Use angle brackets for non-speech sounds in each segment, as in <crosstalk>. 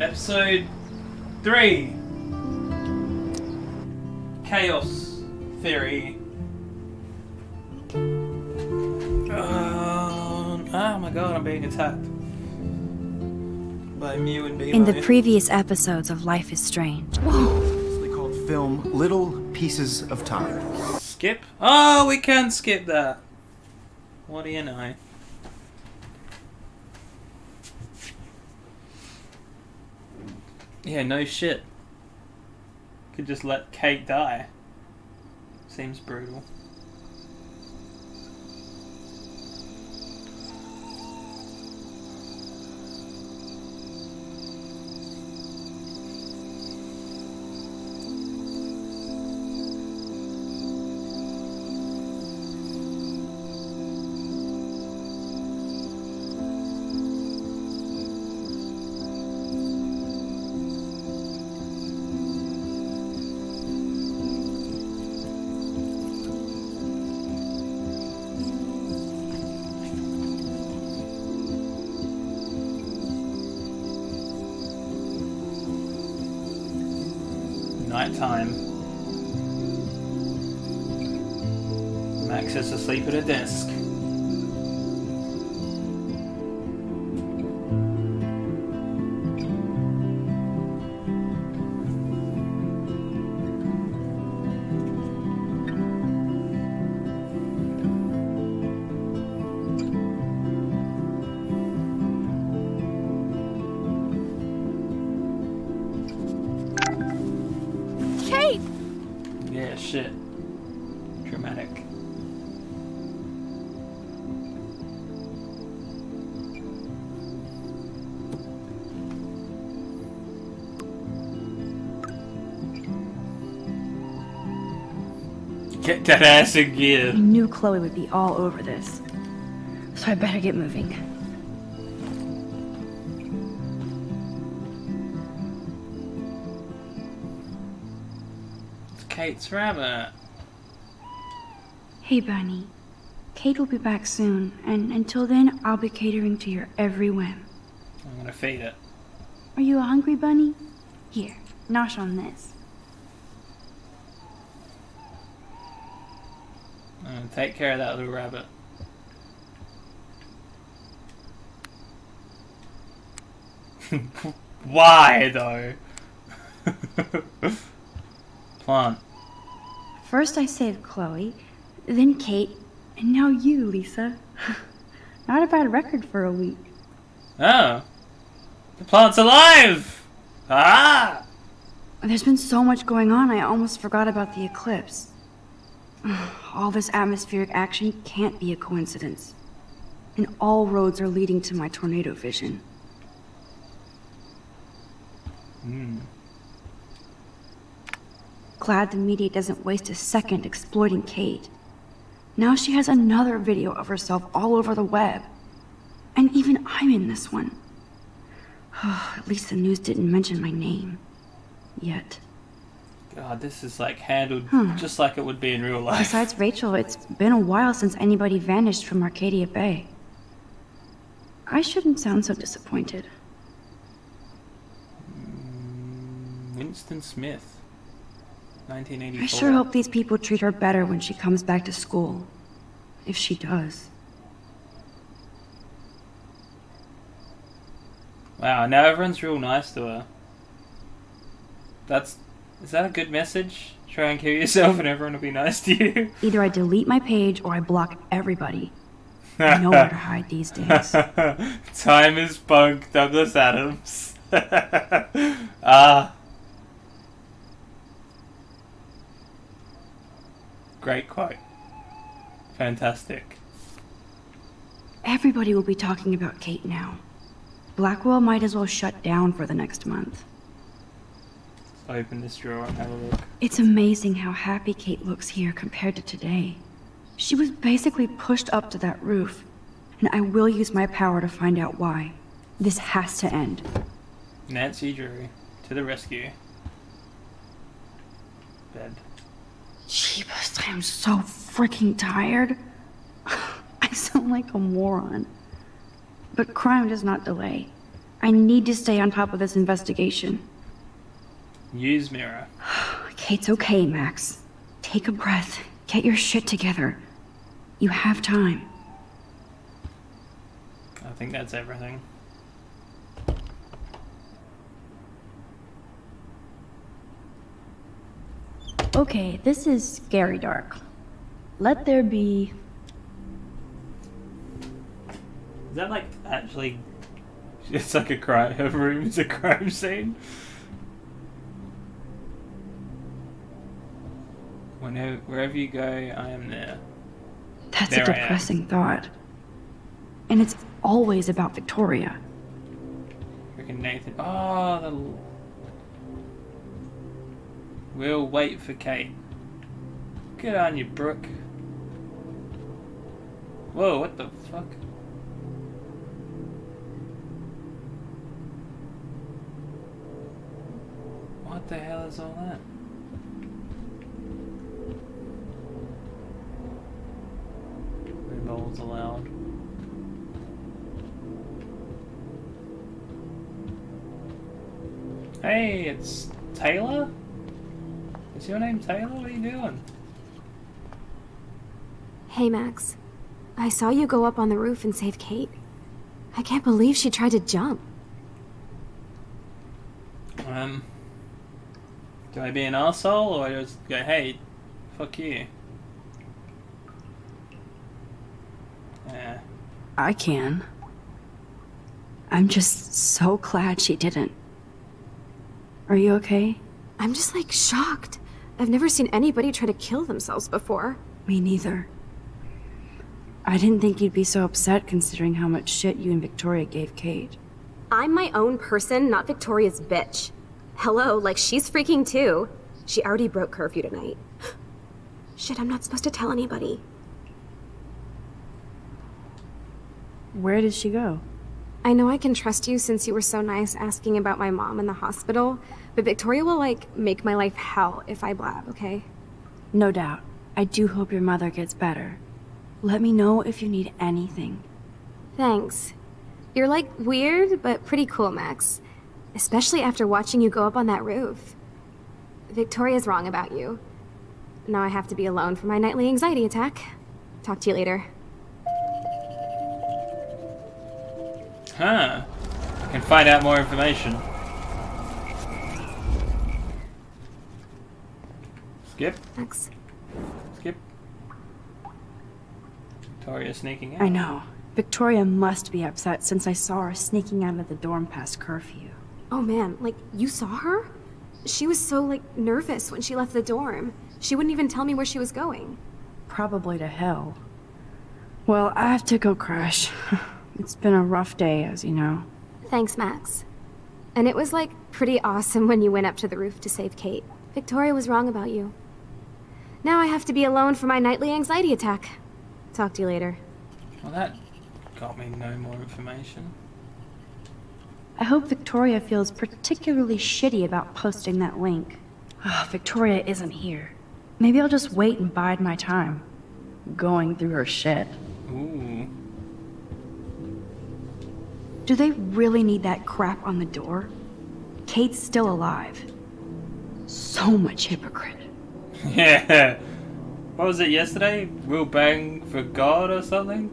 Episode 3 Chaos Theory. Oh, oh my god, I'm being attacked by Mew and Beemo. In the previous episodes of Life is Strange. They called film Little Pieces of Time. Skip? Oh, we can skip that. What do you know? Yeah, no shit. Could just let Kate die. Seems brutal. Nighttime. Max is asleep at a desk. Get that ass in I knew Chloe would be all over this. So I better get moving. It's Kate's rabbit. Hey, Bunny. Kate will be back soon, and until then, I'll be catering to your every whim. I'm gonna feed it. Are you a hungry bunny? Here, nosh on this. Take care of that little rabbit. <laughs> Why though? <laughs> Plant. First, I saved Chloe, then Kate, and now you, Lisa. <laughs> Not a bad record for a week. Oh. The plant's alive! Ah! There's been so much going on, I almost forgot about the eclipse. <sighs> All this atmospheric action can't be a coincidence. And all roads are leading to my tornado vision. Hmm. Glad the media doesn't waste a second exploiting Kate. Now she has another video of herself all over the web. And even I'm in this one. <sighs> At least the news didn't mention my name. Yet. God, this is like handled Hmm. just like it would be in real life. Besides Rachel, it's been a while since anybody vanished from Arcadia Bay. I shouldn't sound so disappointed. Winston Smith. 1984. I sure hope these people treat her better when she comes back to school. If she does. Wow, now everyone's real nice to her. That's. Is that a good message? Try and kill yourself and everyone will be nice to you? Either I delete my page or I block everybody. I know where to hide these days. <laughs> Time is punk, Douglas Adams. <laughs> ah. Great quote. Fantastic. Everybody will be talking about Kate now. Blackwell might as well shut down for the next month. Open this drawer and have a look. It's amazing how happy Kate looks here compared to today. She was basically pushed up to that roof, and I will use my power to find out why. This has to end. Nancy Drew to the rescue. Bed. Jeebus, I am so freaking tired. <sighs> I sound like a moron. But crime does not delay. I need to stay on top of this investigation. Use mirror. <sighs> Kate's okay, Max. Take a breath. Get your shit together. You have time. I think that's everything. Okay, this is scary dark. Let there be. Is that like actually? <laughs> It's like a crime. Her room is a crime scene. Whenever, wherever you go, I am there. That's There a depressing thought. And it's always about Victoria. Freaking Nathan. Oh, the. We'll wait for Kate. Good on you, Brooke. Whoa, what the fuck? What the hell is all that? No balls allowed. Hey, it's Taylor? Is your name Taylor? What are you doing? Hey, Max. I saw you go up on the roof and save Kate. I can't believe she tried to jump. Um, do I be an asshole or just go, hey, fuck you? Yeah. I can. I'm just so glad she didn't. Are you okay? I'm just like shocked. I've never seen anybody try to kill themselves before. Me neither. I didn't think you'd be so upset considering how much shit you and Victoria gave Kate. I'm my own person, not Victoria's bitch. Hello, like she's freaking too. She already broke curfew tonight. <gasps> Shit, I'm not supposed to tell anybody. Where did she go? I know I can trust you since you were so nice asking about my mom in the hospital, but Victoria will, like, make my life hell if I blab, okay? No doubt. I do hope your mother gets better. Let me know if you need anything. Thanks. You're, like, weird, but pretty cool, Max. Especially after watching you go up on that roof. Victoria's wrong about you. Now I have to be alone for my nightly anxiety attack. Talk to you later. Huh. I can find out more information. Skip, Max. skip. Victoria sneaking out. I know. Victoria must be upset since I saw her sneaking out of the dorm past curfew. Oh man, like, you saw her? She was so, like, nervous when she left the dorm. She wouldn't even tell me where she was going. Probably to hell. Well, I have to go crash. <laughs> It's been a rough day, as you know. Thanks, Max. And it was, like, pretty awesome when you went up to the roof to save Kate. Victoria was wrong about you. Now I have to be alone for my nightly anxiety attack. Talk to you later. Well, that got me no more information. I hope Victoria feels particularly shitty about posting that link. Ah, Victoria isn't here. Maybe I'll just wait and bide my time. Going through her shit. Ooh. Do they really need that crap on the door? Kate's still alive. So much hypocrite. Yeah. What was it yesterday? We'll bang for God or something?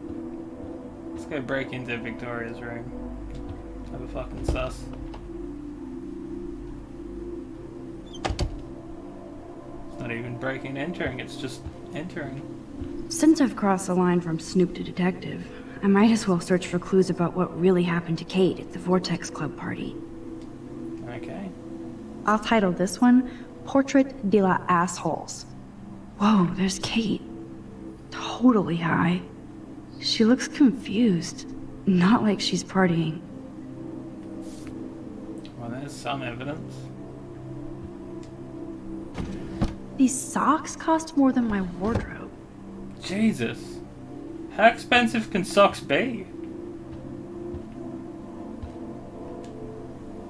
Let's go break into Victoria's room. Have a fucking sus. It's not even breaking and entering, it's just entering. Since I've crossed the line from Snoop to detective, I might as well search for clues about what really happened to Kate at the Vortex Club party. Okay. I'll title this one Portrait de la Assholes. Whoa, there's Kate. Totally high. She looks confused. Not like she's partying. Well, there's some evidence. These socks cost more than my wardrobe. Jesus. How expensive can socks be?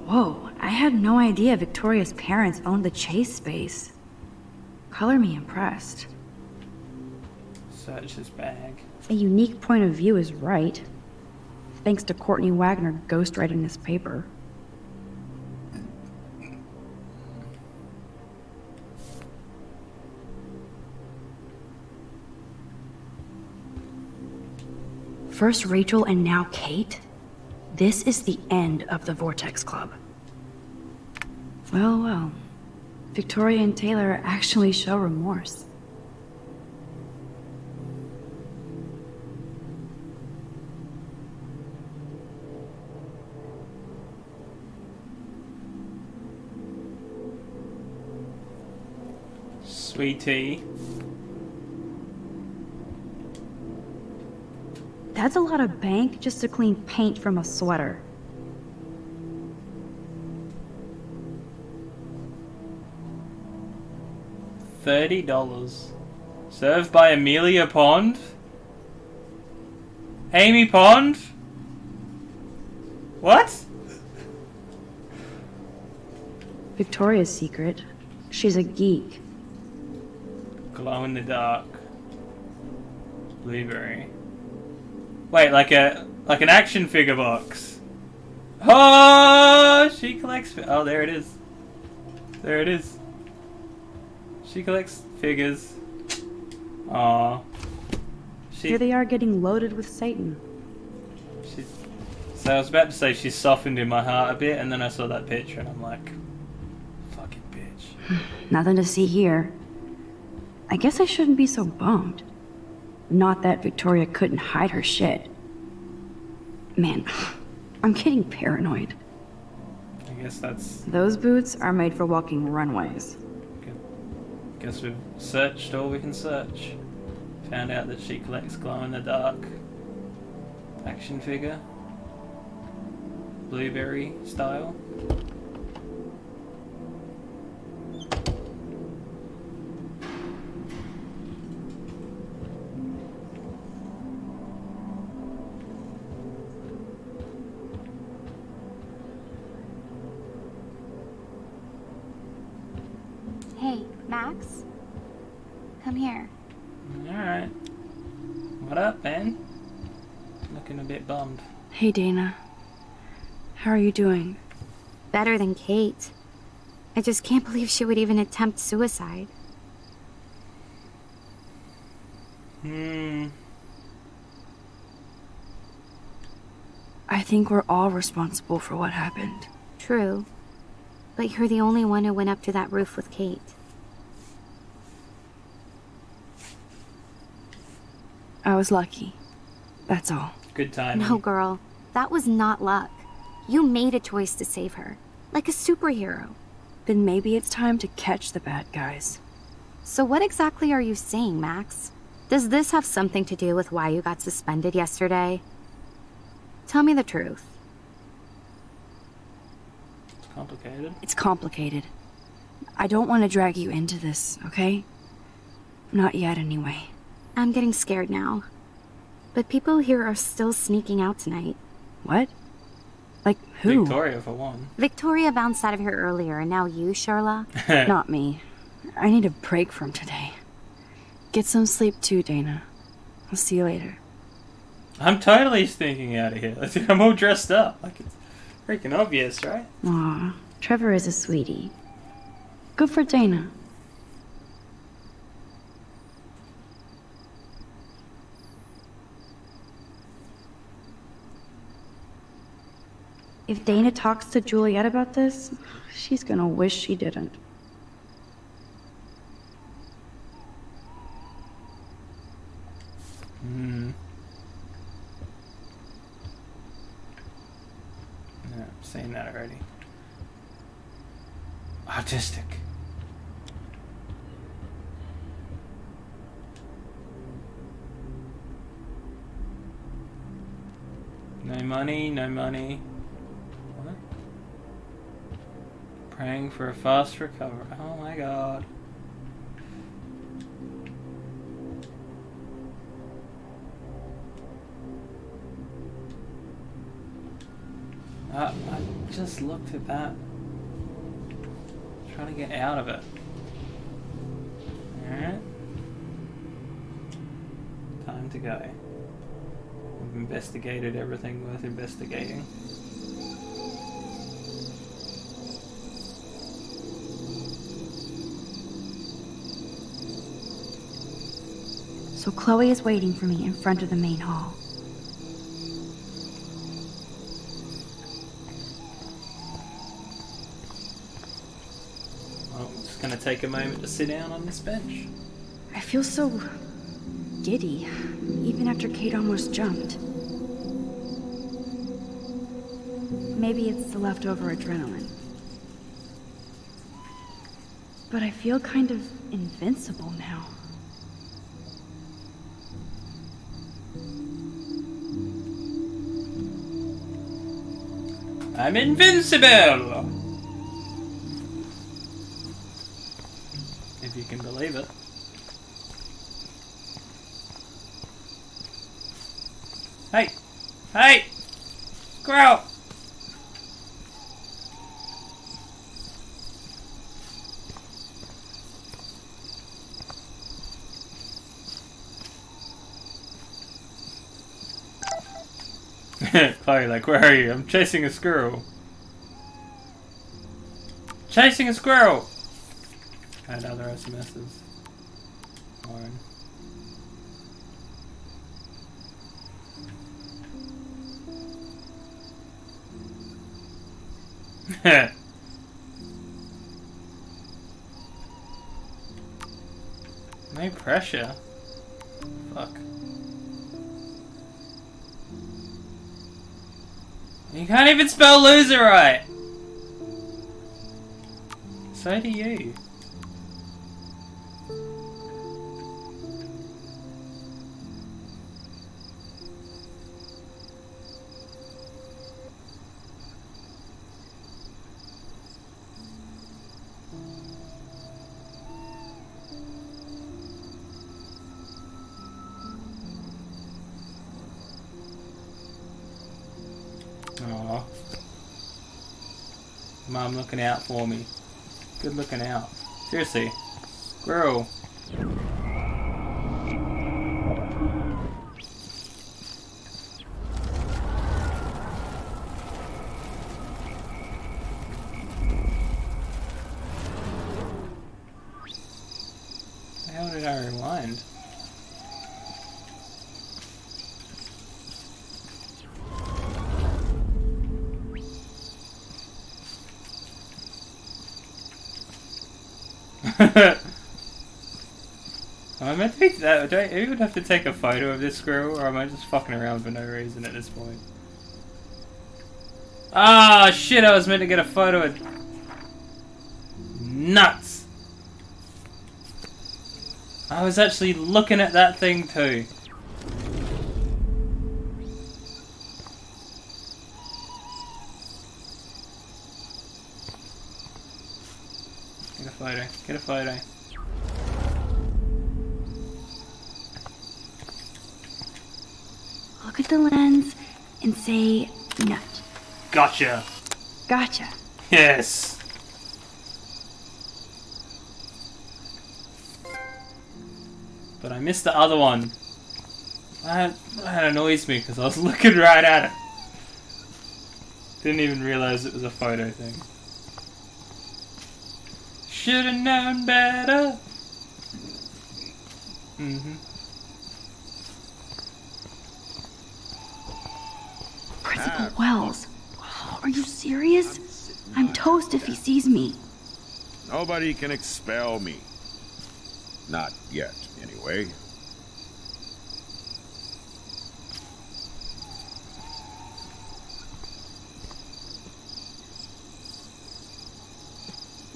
Whoa, I had no idea Victoria's parents owned the Chase space. Color me impressed. Search his bag. A unique point of view is right. thanks to Courtney Wagner ghostwriting this paper. First Rachel and now Kate? This is the end of the Vortex Club. Well, well. Victoria and Taylor actually show remorse. Sweetie. That's a lot of bank just to clean paint from a sweater. Thirty dollars. Served by Amelia Pond? Amy Pond? What? Victoria's secret. She's a geek. Glow in the dark. Blueberry. Wait, like a like an action figure box. Oh, she collects. Oh, there it is. There it is. She collects figures. Aw. She, Here they are getting loaded with Satan. she. So I was about to say she softened in my heart a bit, and then I saw that picture, and I'm like, fucking bitch. <sighs> Nothing to see here. I guess I shouldn't be so bummed. Not that Victoria couldn't hide her shit. Man, I'm getting paranoid. I guess that's. Those boots are made for walking runways. Guess we've searched all we can search. Found out that she collects glow in the dark action figure. Blueberry style. Hey, Max? Come here. Alright. What up, Ben? Looking a bit bummed. Hey, Dana. How are you doing? Better than Kate. I just can't believe she would even attempt suicide. Hmm. I think we're all responsible for what happened. True. But you're the only one who went up to that roof with Kate. I was lucky. That's all. Good timing. No, girl. That was not luck. You made a choice to save her. Like a superhero. Then maybe it's time to catch the bad guys. So what exactly are you saying, Max? Does this have something to do with why you got suspended yesterday? Tell me the truth. It's complicated. It's complicated. I don't want to drag you into this, okay? Not yet, anyway. I'm getting scared now. But people here are still sneaking out tonight. What? Like who? Victoria, for one. Victoria bounced out of here earlier, and now you, Sharla? <laughs> Not me. I need a break from today. Get some sleep too, Dana. I'll see you later. I'm totally stinking out of here. <laughs> I'm all dressed up. Like it's freaking obvious, right? Aw, Trevor is a sweetie. Good for Dana. If Dana talks to Juliet about this, she's gonna wish she didn't. Hmm. Yeah, I've seen that already. Autistic. No money, no money. What? Praying for a fast recovery. Oh my god. Uh, I just looked at that. Trying to get out of it. Alright. Time to go. We've investigated everything worth investigating. So Chloe is waiting for me in front of the main hall. I'm just gonna take a moment to sit down on this bench. I feel so giddy, even after Kate almost jumped. Maybe it's the leftover adrenaline. But I feel kind of invincible now. I'm invincible! If you can believe it. Hey! Hey! Grow! Chloe, like, where are you? I'm chasing a squirrel. Chasing a squirrel! And other SMSs. Lauren. no pressure. Fuck. You can't even spell loser right! So do you. Looking out for me. Good looking out. Seriously. Squirrel. Do I even have to take a photo of this squirrel, or am I just fucking around for no reason at this point? Ah, shit! I was meant to get a photo of. Nuts! I was actually looking at that thing too. Get a photo. Get a photo. And say nut. Gotcha. Gotcha. Yes. But I missed the other one. That, that annoys me because I was <laughs> looking right at it. Didn't even realize it was a photo thing. Should have known better. Mm-hmm. Principal Wells. Are you serious? I'm toast if he sees me. Nobody can expel me. Not yet, anyway.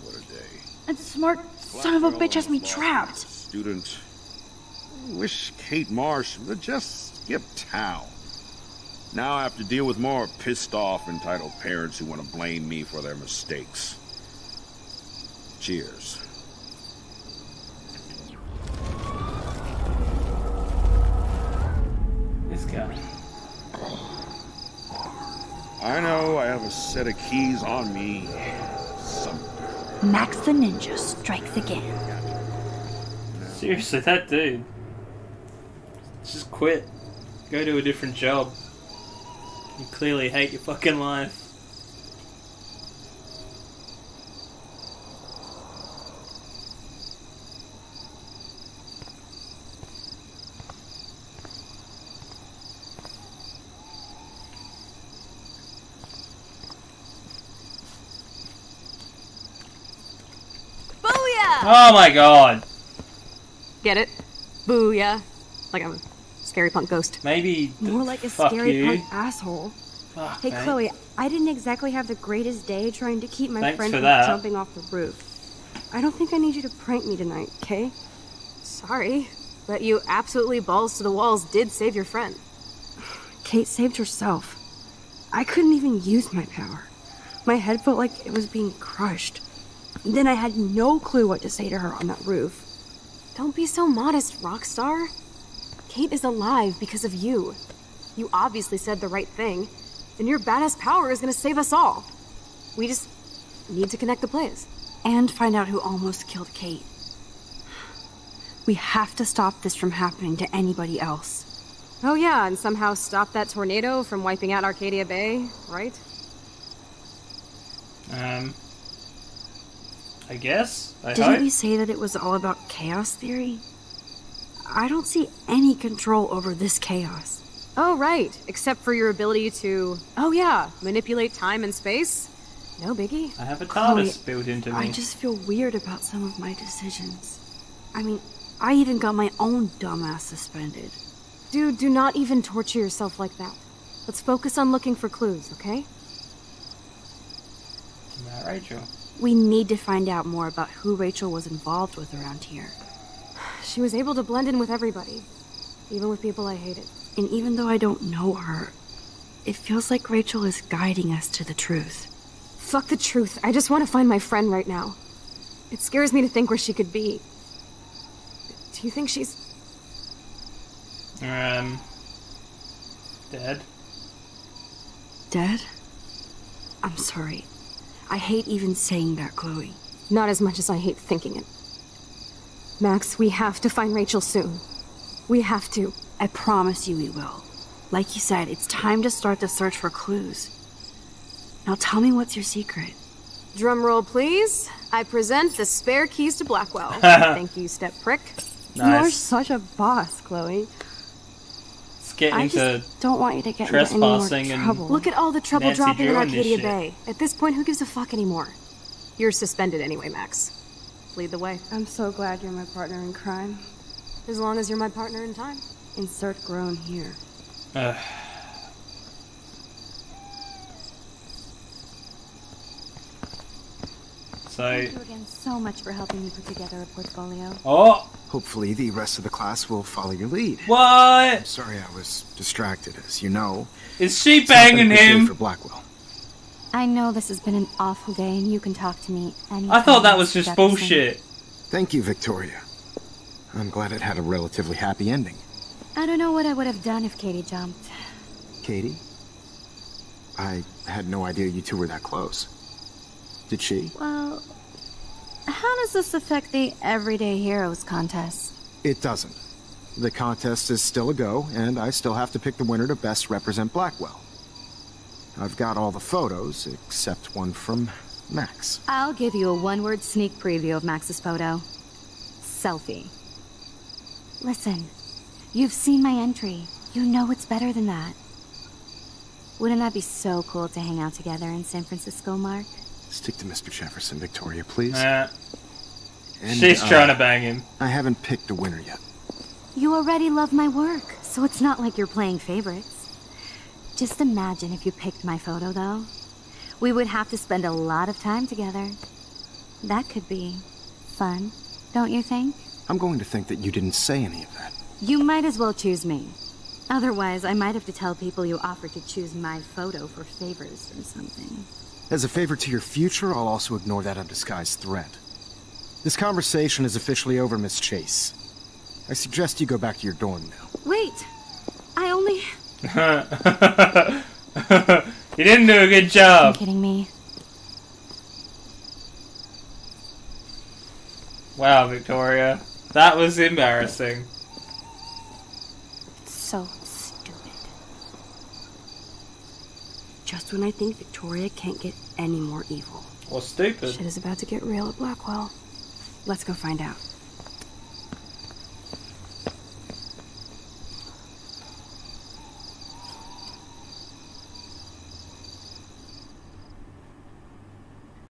What a day. That smart son of a bitch has me trapped. Student. Wish Kate Marsh would just skip town. Now I have to deal with more pissed off, entitled parents who want to blame me for their mistakes. Cheers. This guy. I know I have a set of keys on me somewhere. Max the Ninja strikes again. Seriously, that dude. Just quit. Go to a different job. You clearly hate your fucking life. Booyah! Oh my god. Get it? Booyah. Like I'm scary punk ghost. Maybe. More like a scary you. punk asshole. Fuck, Hey, mate. Chloe, I didn't exactly have the greatest day trying to keep my Thanks friend from that. jumping off the roof. I don't think I need you to prank me tonight, okay? Sorry, but you absolutely balls to the walls did save your friend. <sighs> Kate saved herself. I couldn't even use my power. My head felt like it was being crushed. Then I had no clue what to say to her on that roof. Don't be so modest, Rockstar. Kate is alive because of you. You obviously said the right thing, and your badass power is gonna save us all. We just need to connect the plays. And find out who almost killed Kate. We have to stop this from happening to anybody else. Oh yeah, and somehow stop that tornado from wiping out Arcadia Bay, right? Um. I guess. I Didn't hope. we say that it was all about chaos theory? I don't see any control over this chaos. Oh right, except for your ability to, oh yeah, manipulate time and space. No biggie. I have a Chloe, built into me. I just feel weird about some of my decisions. I mean, I even got my own dumbass suspended. Dude, do not even torture yourself like that. Let's focus on looking for clues, okay? Yeah, Rachel. We need to find out more about who Rachel was involved with around here. She was able to blend in with everybody, even with people I hated. And even though I don't know her, it feels like Rachel is guiding us to the truth. Fuck the truth. I just want to find my friend right now. It scares me to think where she could be. Do you think she's. Um. Dead. Dead? I'm sorry. I hate even saying that, Chloe. Not as much as I hate thinking it. Max, we have to find Rachel soon. We have to. I promise you we will. Like you said, it's time to start the search for clues. Now tell me what's your secret. Drum roll, please. I present the spare keys to Blackwell. <laughs> Thank you, step prick. Nice. You are such a boss, Chloe. Let's get I into. just don't want you to get into any more trouble. Look at all the trouble Nancy dropping in Drew and this Arcadia. Bay. At this point, who gives a fuck anymore? You're suspended anyway, Max. Lead the way. I'm so glad you're my partner in crime. As long as you're my partner in time. Insert groan here. Ugh. So. Thank you again so much for helping me put together a portfolio. Oh! Hopefully, the rest of the class will follow your lead. What? Sorry, I was distracted, as you know. Is she It's not been a banging good him? for Blackwell. I know this has been an awful day and you can talk to me anytime. I thought that was just Jefferson. bullshit. Thank you, Victoria. I'm glad it had a relatively happy ending. I don't know what I would have done if Katie jumped. Katie? I had no idea you two were that close. Did she? Well, how does this affect the Everyday Heroes contest? It doesn't. The contest is still a go, and I still have to pick the winner to best represent Blackwell. I've got all the photos, except one from Max. I'll give you a one-word sneak preview of Max's photo. Selfie. Listen, you've seen my entry. You know it's better than that. Wouldn't that be so cool to hang out together in San Francisco, Mark? Stick to Mr. Jefferson, Victoria, please. Uh, And, she's uh, trying to bang him. I haven't picked a winner yet. You already love my work, so it's not like you're playing favorites. Just imagine if you picked my photo, though. We would have to spend a lot of time together. That could be fun, don't you think? I'm going to think that you didn't say any of that. You might as well choose me. Otherwise, I might have to tell people you offered to choose my photo for favors or something. As a favor to your future, I'll also ignore that undisguised threat. This conversation is officially over, Miss Chase. I suggest you go back to your dorm now. Wait! I <laughs> only. you didn't do a good job. Are you job. kidding me? Wow, Victoria. That was embarrassing. It's So stupid. Just when I think Victoria can't get any more evil. Or stupid. Shit is about to get real at Blackwell. Let's go find out.